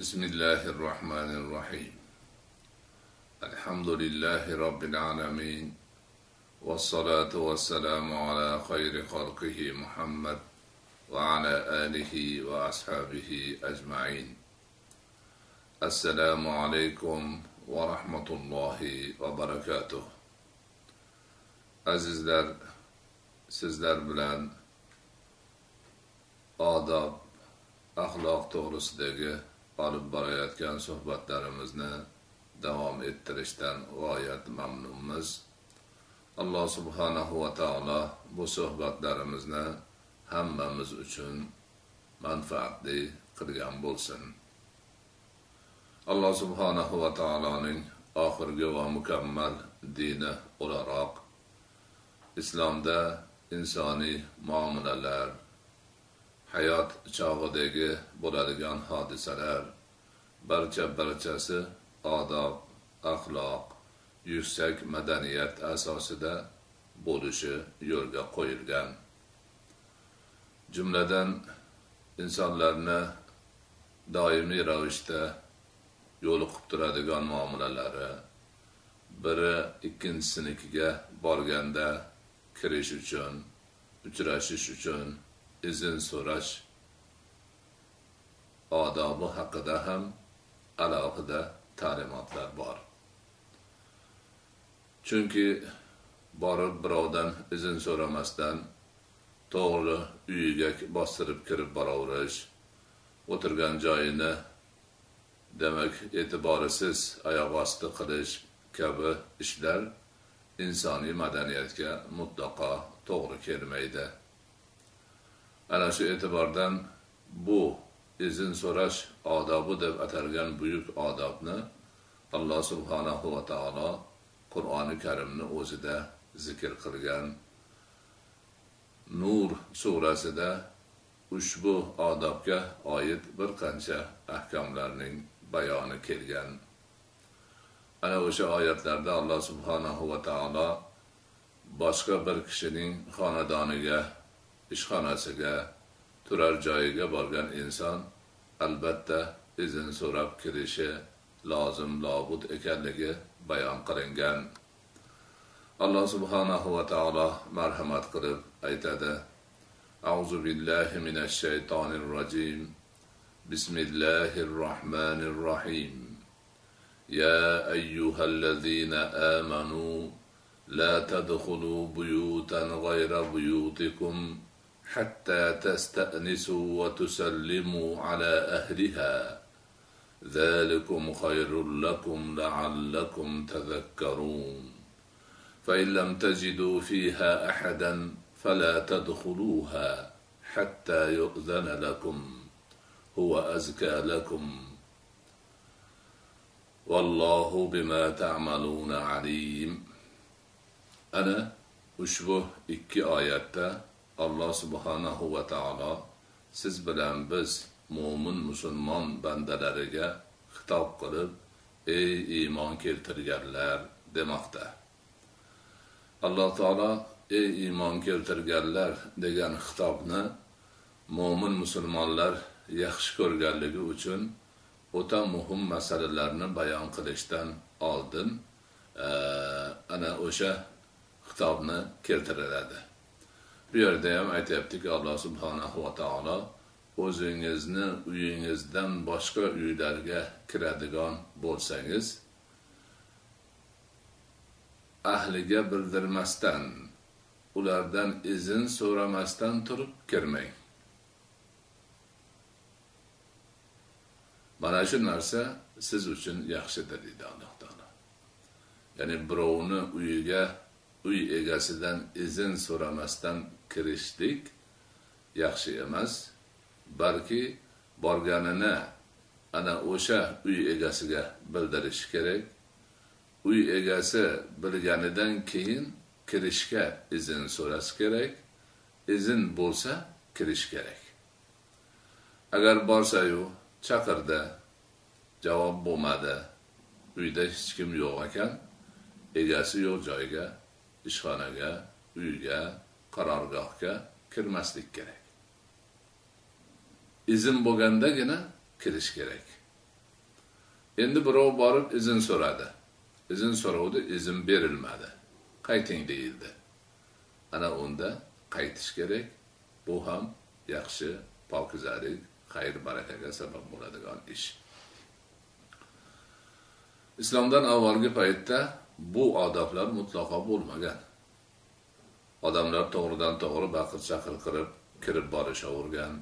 بسم الله الرحمن الرحيم الحمد لله رب العالمين والصلاة والسلام على خير خلقه محمد وعلى آله وأصحابه أجمعين السلام عليكم ورحمة الله وبركاته azizlar sizlar bilan odob axloq to'g'risidagi olib borayotgan suhbatlarimizni davom ettirishdan g'oyat mamnunmiz. Alloh subhanahu va taolo bu suhbatlarimizni hammamiz uchun manfaatli qilgan bo'lsin. Alloh subhanahu va taoloning oxirgi va mukammal dini o'laroq. Islomda insoniy muomalalar hayot chog'idagi bo'ladigan hodisalar. Barcha barchasi odob axloq yuksak madaniyat asosida bo'lishi yo'lga qo'yilgan. Jumladan insonlarni doimiy ravishda yo'liqib turadigan muomalalari. Biri ikkinchisinikiga borganda kirish uchun uchrashish uchun izn so'rash odobi haqida ham alohida ta'limotlar bor. Chunki borib birovdan izn so'ramasdan to'g'ri uyiga bostirib kirib boraverish o'tirgan joyini demak e'tiborisiz oyoq osti qilish kabi ishlar insoniy madaniyatga mutlaqo to'g'ri kelmaydi. Ana shu e'tibordan bu izn so'rash odobi deb atalgan buyuk odobni alloh subhanahu va taolo qur'oni karimni o'zida zikr qilgan. Nur surasida ushbu odobga oid bir qancha ahkomlarning bayoni kelgan. Ana o'sha oyatlarda alloh subhanahu va taolo boshqa bir kishining xonadoniga ishxonasiga turar joyiga borgan inson albatta izn so'rab kirishi lozim lobud ekanligi bayon qilingan alloh subhanahu va taolo marhamat qilib aytadi أعوذ بالله من الشيطان الرجيم بسم الله الرحمن الرحيم يا أيها الذين آمنوا لا تدخلوا بيوتا غير بيوتكم حتى تستأنسوا وتسلموا على أهلها. ذلكم خير لكم لعلكم تذكرون. فإن لم تجدوا فيها أحدا فلا تدخلوها حتى يؤذن لكم. هو أزكى لكم. والله بما تعملون عليم. أنا ushbu ikki oyatda alloh subhanahu va taolo siz bilan biz mo'min musulmon bandalariga xitob qilib ey iymon keltirganlar demoqda. Alloh taolo ey iymon keltirganlar degan xitobni mo'min musulmonlar yaxshi ko'rganligi uchun o'ta muhim masalalarni bayon qilishdan oldin eh, ana o'sha xitobni keltiriladi. Bu yerda ham aytyaptiki alloh subhanahu va taolo o'zingizni uyingizdan boshqa uylarga kiradigan bo'lsangiz ahliga bildirmasdan ulardan izn so'ramasdan turib kirmang. Mana shu narsa siz uchun yaxshidir deydi alloh taolo. Ya'ni birovni uyiga uy egasidan izn so'ramasdan kirishlik yaxshi emas balki borganini ana o'sha uy egasiga bildirish kerak. Uy egasi bilganidan keyin kirishga izn so'rash kerak izn bo'lsa kirish kerak. Agar borsayu chaqirdi javob bo'lmadi. Uyda hech kim yo'q ekan egasi yo'q joyga ishxonaga uyga qarorgohga kirmaslik kerak. Izn bo'lgandagina kirish kerak. Endi birov borib izn so'radi. Izn so'rovdi izn berilmadi. Qayting deyildi. Ana unda qaytish kerak. Bu ham yaxshi pokizalik xayr barakaga sabab bo'ladigan ish. Islomdan avvalgi paytda bu odoblar mutlaqo bo'lmagan. Odamlar to'g'ridan to'g'ri baqir chaqir qilib kirib borishavergan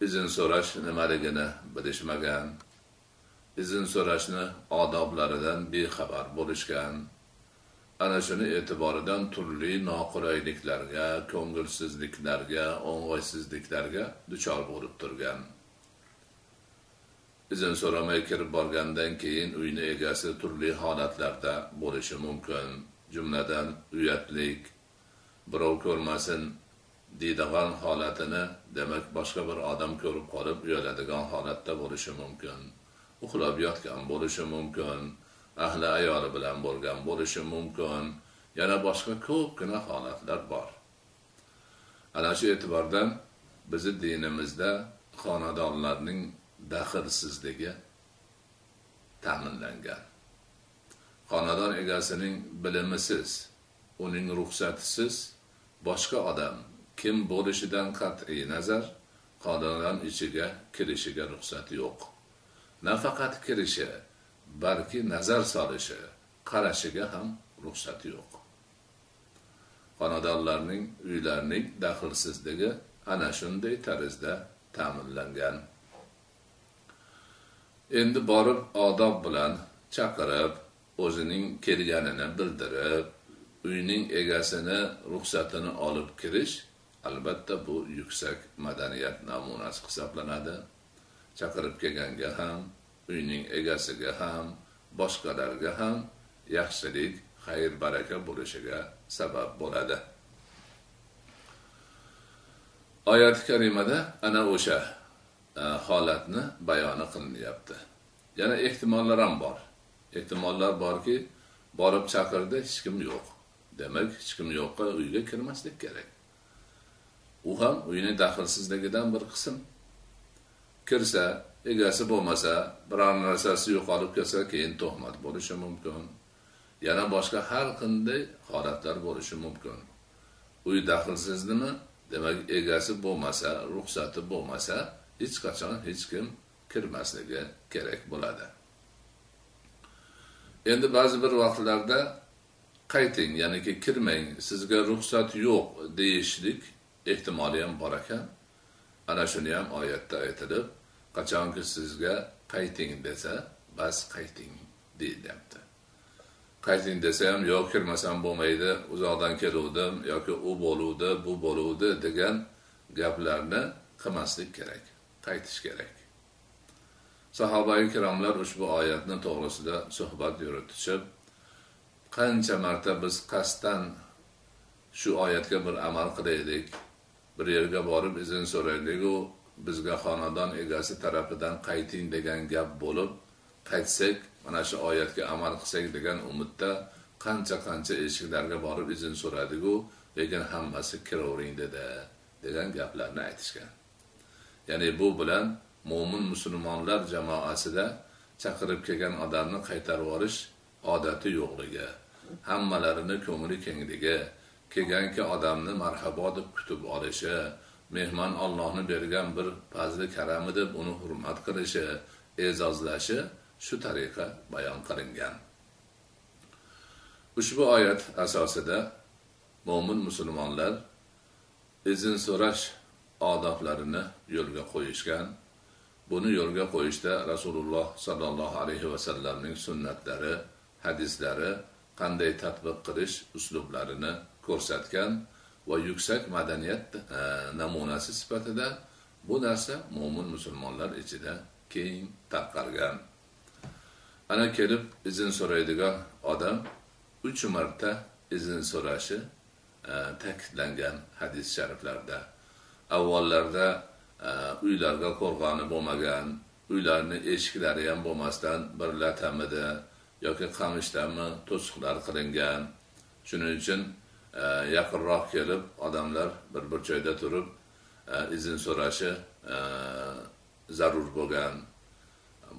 izn so'rash nimaligini bilishmagan. Izn so'rashni odoblaridan bexabar bo'lishgan. Ana shuni e'tiboridan turli noqulayliklarga ko'ngilsizliklarga o'ng'aysizliklarga duchor bo'lib turgan. Izn so'ramay kirib borgandan keyin uyni egasi turli holatlarda bo'lishi mumkin. Jumladan uyatlik birov ko'rmasin deydigan holatini demak boshqa bir odam ko'rib qolib uyaladigan holatda bo'lishi mumkin uxlab yotgan bo'lishi mumkin ahli ayoli bilan bo'lgan bo'lishi mumkin yana boshqa ko'pgina holatlar bor. Ana shu e'tibordan bizni dinimizda xonadonlarning daxlsizligi ta'minlangan. Xonadon egasining bilimisiz uning ruxsatisiz boshqa odam kim bo'lishidan qat'iy nazar xonadon ichiga kirishiga ruxsat yo'q. Nafaqat kirishi balki nazar solishi qarashiga ham ruxsat yo'q. Xonadonlarning uylarning daxlsizligi ana shunday tarzda ta'minlangan. Endi borib odob bilan chaqirib o'zining kelganini bildirib uyning egasini ruxsatini olib kirish albatta bu yuksak madaniyat namunasi hisoblanadi. Chaqirib kelganga ham uyning egasiga ham boshqalarga ham yaxshilik xayr baraka bo'lishiga sabab bo'ladi. Oyat karimada ana o'sha e, holatni bayoni qilinyapti yana ehtimollar ham bor. Ehtimollar borki borib chaqirdi hech kim yo'q. Demak hech kim yo'qqa uyga kirmaslik kerak. U ham uyni daxlsizligidan bir qism. Kirsa egasi bo'lmasa biror narsasi yo'qolib ketsa keyin tuhmat bo'lishi mumkin. Yana boshqa har qanday holatlar bo'lishi mumkin. Uy daxlsizdimi? Demak egasi bo'lmasa ruxsati bo'lmasa hech qachon hech kim kirmasligi kerak bo'ladi. Endi ba'zi bir vaqtlarda qayting ya'niki kirmang sizga ruxsat yo'q deyishlik ehtimoli ham bor ekan. Ana shuni ham oyatda aytilib qachonki sizga qayting desa bas qayting deyilyapti qayting desa ham yo'q kirmasam bo'lmaydi uzoqdan keluvdim yoki u bo'luvdi bu bo'luvdi degan gaplarni qilmaslik kerak qaytish kerak. Sahobai ikromlar ushbu oyatni to'g'risida suhbat yuritishib qancha marta biz qasddan shu oyatga bir amal qilaylik bir yerga borib izn so'rayliku bizga xonadon egasi tarafidan qayting degan gap bo'lib qaytsak mana shu oyatga amal qilsak degan umidda qancha qancha eshiklarga borib izn so'radiku lekin hammasi kiravering dedi degan gaplarni aytishgan. Ya'ni bu bilan mo'min musulmonlar jamoasida chaqirib kelgan odamni qaytarib yuborish odati yo'qligi hammalarini ko'ngli kengligi kelganki odamni marhabo deb kutib olishi mehmon Allohni bergan bir fazli karami deb uni hurmat qilishi e'zozlashi shu tariqa bayon qilingan. Ushbu oyat asosida mo'min musulmonlar izn so'rash odoblarini yo'lga qo'yishgan buni yo'lga qo'yishda rasululloh sollallohu alayhi vasallamning sunnatlari hadislari qanday tatbiq qilish uslublarini ko'rsatgan va yuksak madaniyat e, namunasi sifatida bu narsa mo'min musulmonlar ichida keng tarqalgan. Ana kelib izn so'raydigan odam uch marta izn so'rashi e, ta'kidlangan hadis shariflarda avvallarda uylarga qo'rg'oni bo'lmagan uylarni eshiklari ham bo'lmasdan bir latamida yoki qamishdanmi to'siqlar qilingan. Shuning uchun e, yaqinroq kelib odamlar bir bir joyda turib e, izn so'rashi e, zarur bo'lgan.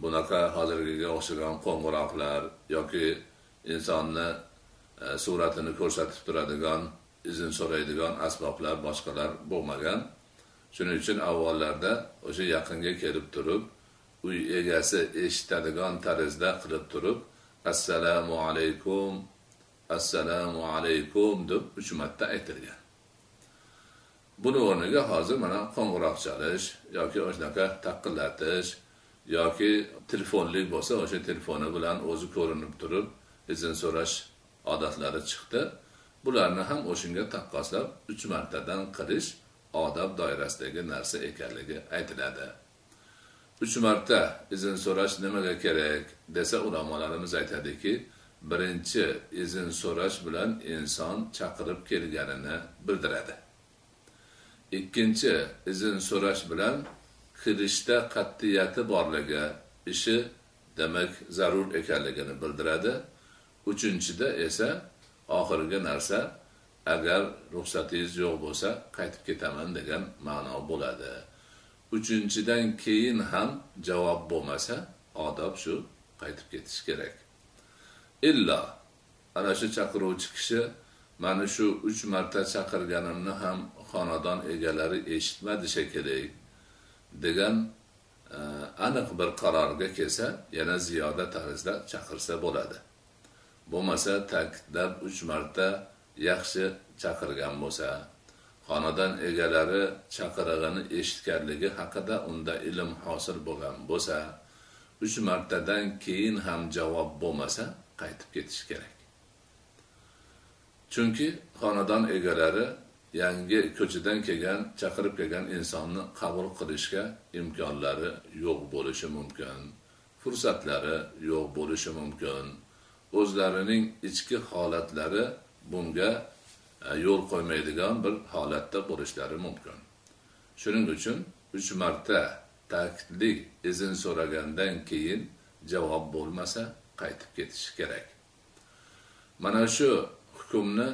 Bunaqa hozirgiga o'xshagan qo'ng'iroqlar yoki insonni suratini ko'rsatib turadigan izn so'raydigan asboblar boshqalar bo'lmagan. Shuning uchun avvallarda o'sha yaqinga kelib turib uy egasi eshitadigan tarzda qilib turib assalomu alaykum assalomu alaykum deb uch marta aytilgan. Buni o'rniga hozir mana qo'ng'iroq chalish yoki shunaqa taqillatish yoki telefonlik bo'lsa o'sha telefoni bilan o'zi ko'rinib turib izn so'rash odatlari chiqdi. Bularni ham o'shanga taqqoslab uch martadan qilish odob doirasidagi narsa ekanligi aytiladi. Uch marta izn so'rash nimaga kerak desa ulamolarimiz aytadiki birinchi izn so'rash bilan inson chaqirib kelganini bildiradi. Ikkinchi izn so'rash bilan kirishda qat'iyati borligi ishi demak zarur ekanligini bildiradi. Uchinchida esa oxirgi narsa agar ruxsatingiz yo'q bo'lsa qaytib ketaman degan ma'no bo'ladi. Uchinchidan keyin ham javob bo'lmasa odob shu qaytib ketish kerak. Illo ana shu chaqiruvchi kishi mani shu uch marta chaqirganimni ham xonadon egalari eshitmadi shekilli degan e, aniq bir qarorga kelsa yana ziyoda tarzda chaqirsa bo'ladi. Bo'lmasa ta'kidlab uch marta yaxshi chaqirgan bo'lsa xonadon egalari chaqirig'ini eshitganligi haqida unda ilm hosil bo'lgan bo'lsa uch martadan keyin ham javob bo'lmasa qaytib ketish kerak. Chunki xonadon egalari yangi ko'chadan kelgan chaqirib kelgan insonni qabul qilishga imkonlari yo'q bo'lishi mumkin fursatlari yo'q bo'lishi mumkin. O'zlarining ichki holatlari bunga e, yo'l qo'ymaydigan bir holatda bo'lishlari mumkin. Shuning uchun uch marta ta'kidli izn so'ragandan keyin javob bo'lmasa qaytib ketish kerak. Mana shu hukmni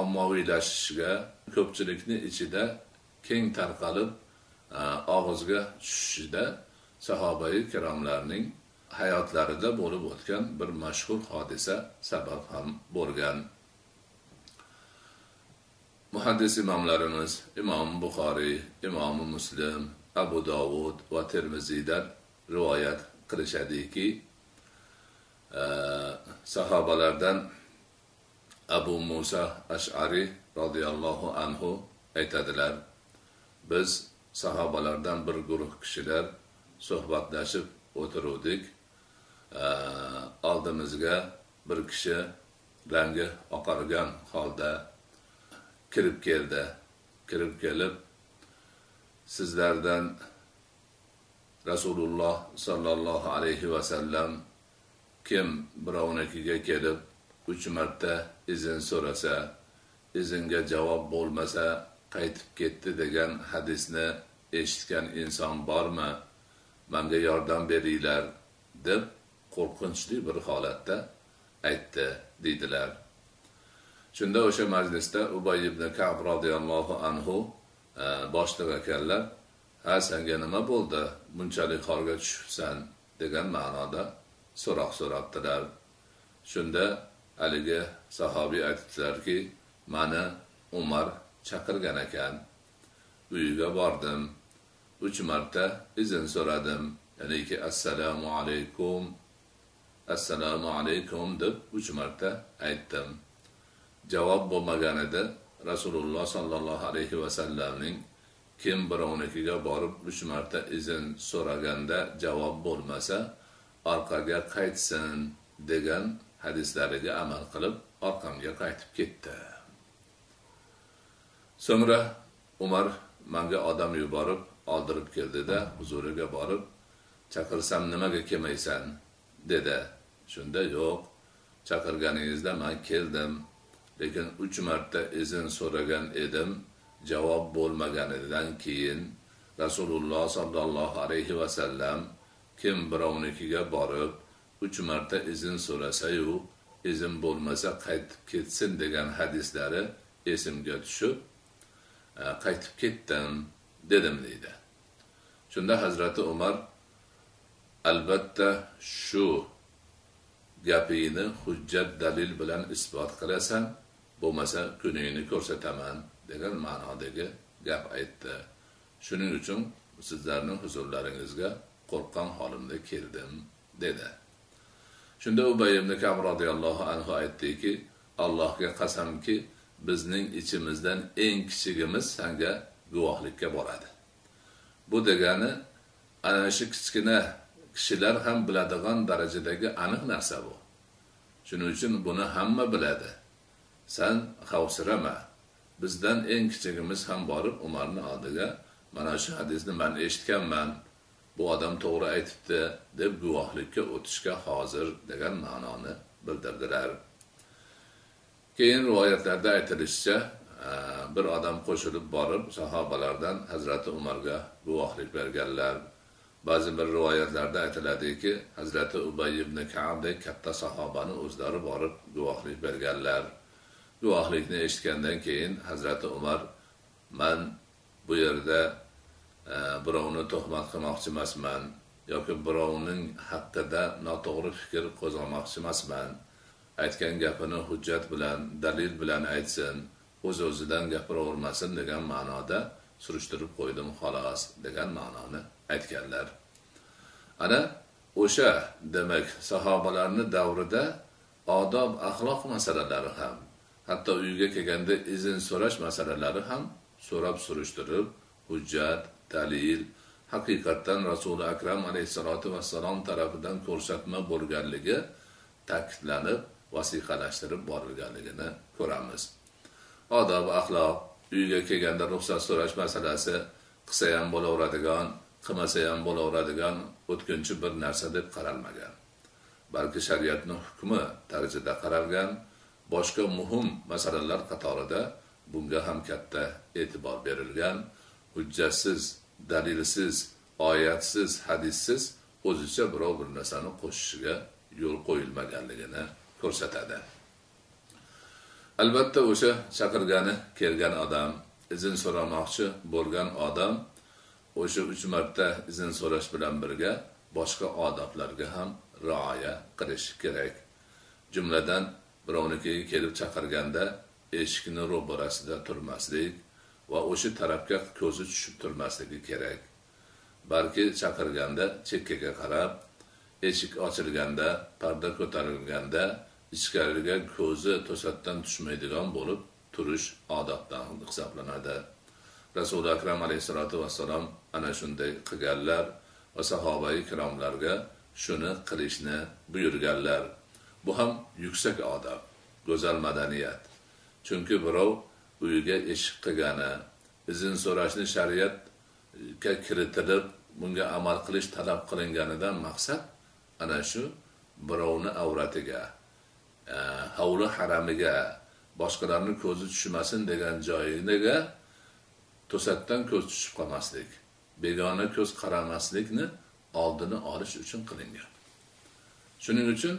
ommaviylashishiga ko'pchilikni ichida keng tarqalib e, og'izga tushishida sahobai kiromlarning hayotlarida bo'lib o'tgan bir mashhur hodisa sabab ham bo'lgan. Muhaddis imomlarimiz imom buxoriy imom muslim abu dovud va termiziydan rivoyat qilishadiki e, sahobalardan abu musa ashariy roziyallohu anhu aytadilar biz sahobalardan bir guruh kishilar suhbatlashib o'tiruvdik. E, oldimizga bir kishi rangi oqargan holda kirib keldi. Kirib kelib sizlardan rasululloh sollallohu alayhi vasallam kim birovnikiga kelib uch marta izn so'rasa izinga javob bo'lmasa qaytib ketdi degan hadisni eshitgan inson bormi? Manga yordam beringlar deb qo'rqinchli bir holatda aytdi deydilar. Shunda o'sha majlisda ubay ibn kab roziyallohu anhu e, boshliq ekanlar ha senga nima bo'ldi? Bunchalik holga tushibsan degan ma'noda so'roq so'rabdilar. Shunda haligi sahobiy aytibdilarki mani umar chaqirgan ekan. Uyiga bordim. Uch marta izn so'radim. Ya'niki assalomu alaykum assalomu alaykum deb uch marta aytdim. Javob bo'lmaganida rasululloh sollallohu alayhi vasallamning kim birovnikiga borib uch marta izn so'raganda javob bo'lmasa orqaga qaytsin degan hadislariga amal qilib orqamga qaytib ketdi. So'ngra umar manga odam yuborib oldirib keldida huzuriga borib chaqirsam nimaga kelmaysan? dedi. Shunda yo'q chaqirganingizda man keldim. Lekin uch marta izn so'ragan edim javob bo'lmaganidan keyin rasululloh sollallohu alayhi vasallam kim birovnikiga borib uch marta izn so'rasayu izn bo'lmasa qaytib ketsin degan hadislari esimga tushib qaytib ketdim dedim deydi. Shunda hazrati umar albatta shu gapingni hujjat dalil bilan isbot qilasan bo'lmasa kuningni ko'rsataman degan ma'nodagi gap aytdi. Shuning uchun sizlarning huzurlaringizga qo'rqqan holimda keldim dedi. Shunda ubay ibn kab roziyallohu anhu aytdiki allohga qasamki bizning ichimizdan eng kichigimiz sanga guvohlikka boradi. Bu degani ana shu kichkina kishilar ham biladigan darajadagi aniq narsa bu. Shuning uchun buni hamma biladi. San xavsirama. Bizdan eng kichigimiz ham borib umarni oldiga mana shu hadisni man eshitganman. Bu odam to'g'ri aytibdi deb guvohlikka o'tishga hozir degan ma'noni bildirdilar. Keyin rivoyatlarda aytilishicha e, bir odam qo'shilib borib sahobalardan hazrati umarga guvohlik berganlar. Ba'zi bir rivoyatlarda aytiladiki hazrati ubay ibn kabdek katta sahobani o'zlari borib guvohlik berganlar. Guvohlikni eshitgandan keyin hazrati umar man bu yerda e, birovni tuhmat qilmoqchi emasman yoki birovning haqida noto'g'ri fikr qo'zg'amoqchi emasman. Aytgan gapini hujjat bilan dalil bilan aytsin o'z o'zidan gapiravermasin degan ma'noda surishtirib qo'ydim xolos degan ma'noni aytganlar. Ana o'sha demak sahobalarni davrida odob axloq masalalari ham hatto uyga kelganda izn so'rash masalalari ham so'rab surishtirib hujjat dalil haqiqatdan rasuli akram alayhissalotu vassalom tarafidan ko'rsatma bo'lganligi ta'kidlanib vasiqalashtirib borilganligini ko'ramiz. Odob axloq uyga kelganda ruxsat so'rash masalasi qilsa ham bo'laveradigan qilmasa ham bo'laveradigan o'tkinchi bir narsa deb qaralmagan. Balki shariatni hukmi tarzida qaralgan boshqa muhim masalalar qatorida bunga ham katta e'tibor berilgan. Hujjatsiz dalilsiz oyatsiz hadissiz o'zicha birov bir narsani qo'shishiga yo'l qo'yilmaganligini ko'rsatadi. Albatta o'sha chaqirgani kelgan odam izn so'ramoqchi bo'lgan odam o'sha uch marta izn so'rash bilan birga boshqa odoblarga ham rioya qilish kerak. Jumladan birovnikiga kelib chaqirganda eshikni ro'barasida turmaslik va o'sha tarafga ko'zi tushib turmasligi kerak. Balki chaqirganda chekkaga qarab eshik ochilganda parda ko'tarilganda ichkariga ko'zi to'satdan tushmaydigan bo'lib turish odatdan hisoblanadi. Rasuli akram alayhissalotu vassalom ana shunday qilganlar va sahobai ikromlarga shuni qilishni buyurganlar. Bu ham yuksak odob go'zal madaniyat. Chunki birov uyiga eshik qilgani izn so'rashni shariatga kiritilib bunga amal qilish talab qilinganidan maqsad ana shu birovni avratiga e, hovli haramiga boshqalarni ko'zi tushmasin degan joyiga to'satdan ko'z tushib qolmaslik begona ko'z qaramaslikni oldini olish uchun qilingan. Shuning uchun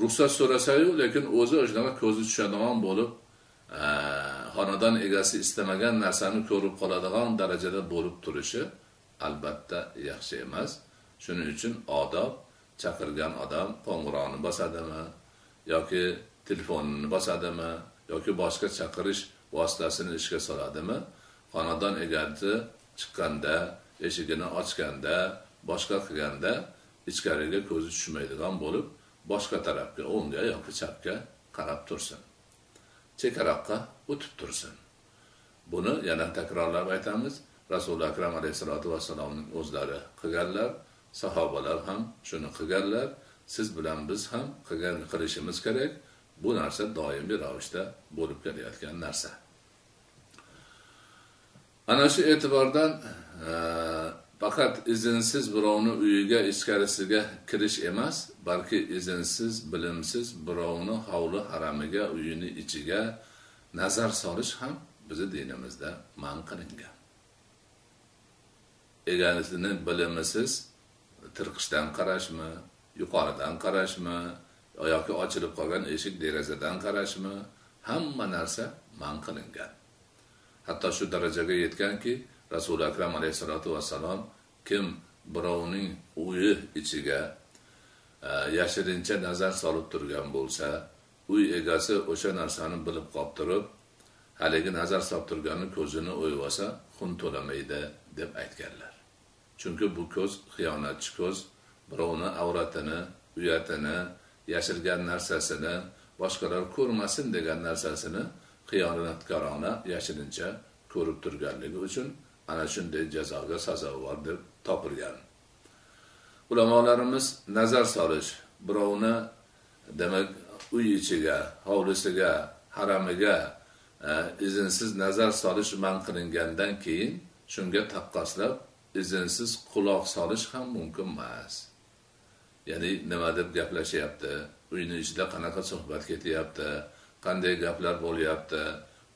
ruxsat so'rasayu lekin o'zi shunaqa ko'zi tushadigan bo'lib e, xonadon egasi istamagan narsani ko'rib qoladigan darajada bo'lib turishi albatta yaxshi emas. Shuning uchun odob chaqirgan odam qo'ng'irog'ini bosadimi yoki telefonini bosadimi yoki boshqa chaqirish vositasini ishga soladimi? Xonadon egasi chiqqanda eshigini ochganda boshqa qilganda ichkariga ko'zi tushmaydigan bo'lib boshqa tarafga o'ngga yoki chapga qarab tursin. Chekaroqqa o'tib tursin. Buni yana takrorlab aytamiz. Rasuli akram alayhissalotu vassalomning o'zlari qilganlar sahobalar ham shuni qilganlar siz bilan biz ham qilgan qilishimiz kerak. Bu narsa doimiy ravishda bo'lib kelayotgan narsa. Ana shu e'tibordan e, faqat izinsiz birovni uyiga ichkarisiga kirish emas balki izinsiz bilimsiz birovni hovli haramiga uyini ichiga nazar solish ham bizni dinimizda man qilingan. Egasini bilimisiz tirqishdan qarashmi yuqoridan qarashmi yoki ochilib qolgan eshik derazadan qarashmi hamma narsa man qilingan. Hatto shu darajaga yetganki rasuli akram alayhissalotu vassalom kim birovning uyi ichiga e, yashirincha nazar solib turgan bo'lsa uy egasi o'sha narsani bilib qolib turib haligi nazar solib turganni ko'zini o'yib olsa xun to'lamaydi deb aytganlar. Chunki bu ko'z xiyonatchi ko'z birovni avratini uyatini yashirgan narsasini boshqalar ko'rmasin degan narsasini xiyonatkorona yashirincha ko'rib turganligi uchun ana shunday jazoga sazovor deb topilgan. Ulamolarimiz nazar solish birovni demak uy ichiga hovlisiga haramiga e, izinsiz nazar solish man qilingandan keyin shunga taqqoslab izinsiz quloq solish ham mumkin emas. Ya'ni nima deb gaplashyapti? Uyni ichida qanaqa suhbat ketyapti? Qanday gaplar bo'lyapti?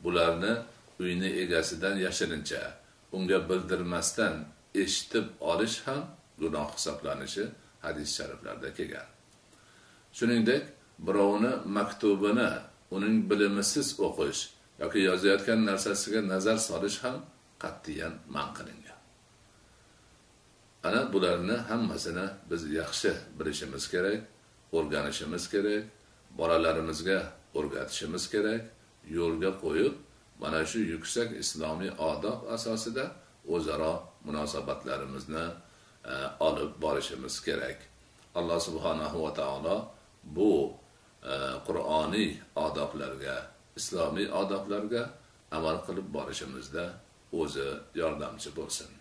Bularni uyni egasidan yashirincha. Unga bildirmasdan eshitib olish ham gunoh hisoblanishi hadis shariflarda kelgan. Shuningdek birovni maktubini uning bilimisiz o'qish yoki yozayotgan narsasiga nazar solish ham qat'iyan man qilingan. Ana bularni hammasini biz yaxshi bilishimiz kerak o'rganishimiz kerak bolalarimizga o'rgatishimiz kerak yo'lga qo'yib mana shu yuksak islomiy odob asosida o'zaro munosabatlarimizni e, olib borishimiz kerak. Alloh subhanahu va taolo bu e, qur'oniy odoblarga islomiy odoblarga amal qilib borishimizda o'zi yordamchi bo'lsin.